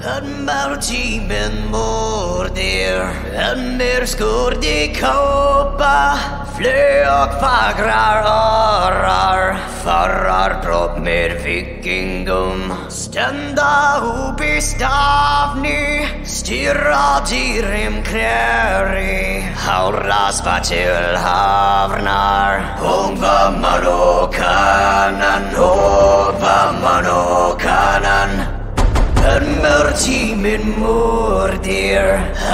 Tîmyn mordir Yn myr sgwrd i copa. Fleog fagrar orar Farrar brod myr vikingum Stända upp i stavni Stirra dirim kräri Hauras va till Yn myr tîmyn mwrdir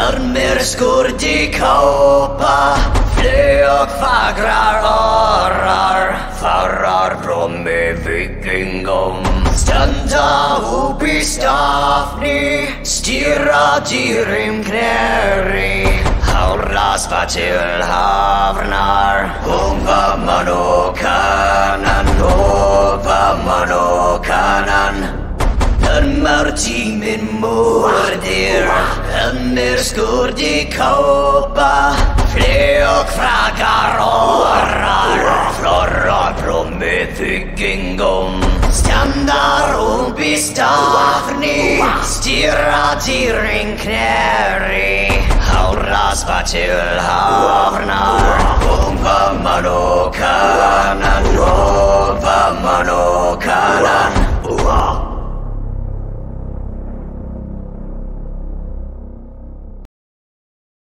Yn myr sgwrd i copa Fleog fagrar orar. Farrar brom i vikingum Stända upp i stafni. Stirra dirim knäri Hauras va till havnar. Hunga man Yn mae'r tîmyn mwrdir Yn myr sgwrd i copa Fleog ffragar orar Floror brom i vikingum Standar upp i stafni Stirra diring knäri. Hauras va till havnar Pumpa man och